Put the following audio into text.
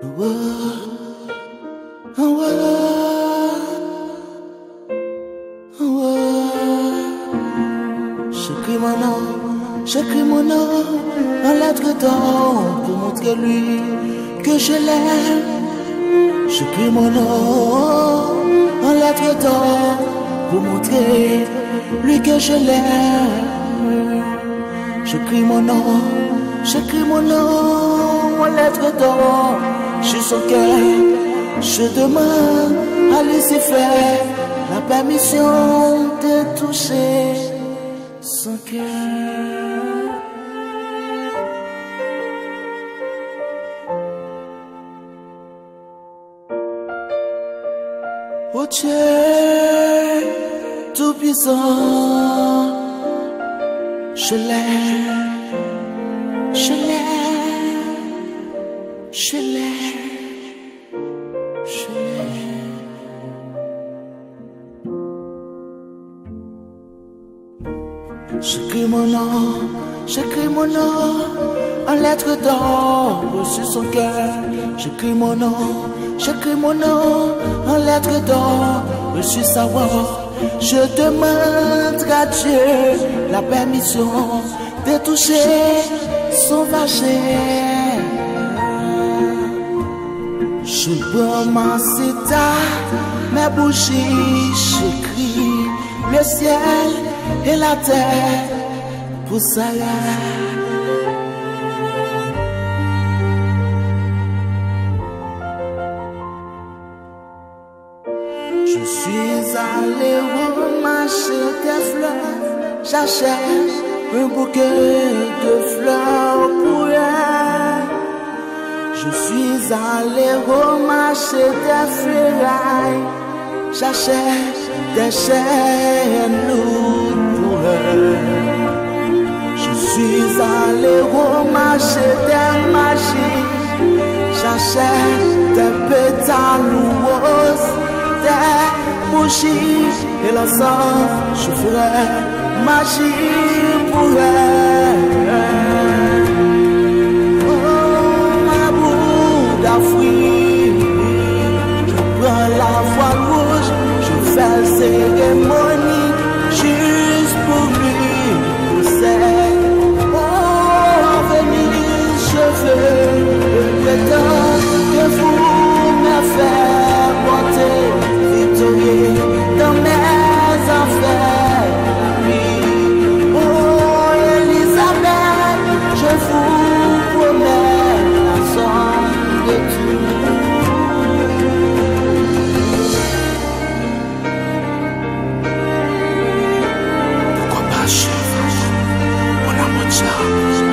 J'écris mon nom, j'écris mon nom en lettres d'or pour montrer lui que je l'aime. J'écris mon nom en lettres d'or pour montrer lui que je l'aime. J'écris mon nom, j'écris mon nom en lettres d'or sur son cœur. Je demande à faire la permission de toucher son cœur. Oh Dieu, tout puissant, je l'aime, je l'aime, J'écris mon nom, j'écris mon nom en lettres d'or sur son cœur. J'écris mon nom, j'écris mon nom en lettres d'or sur sa voix. Je demande à Dieu la permission de toucher son vagin. Je prends ma cita, mes bougies, j'écris le ciel et la terre pour ça. Je suis allé au marché des fleurs, j'achète un bouquet de fleurs pour elle. Je suis allé au marché des feuilles, j'achète des chaînes lourdes. Je suis allé au marché des magies, j'achète des pétales roses, des bougies et l'ensemble, je ferai magie pour elle. Oh, ma boule d'Afrique, je prends la voile rouge, je fais le cérémonie. 是啊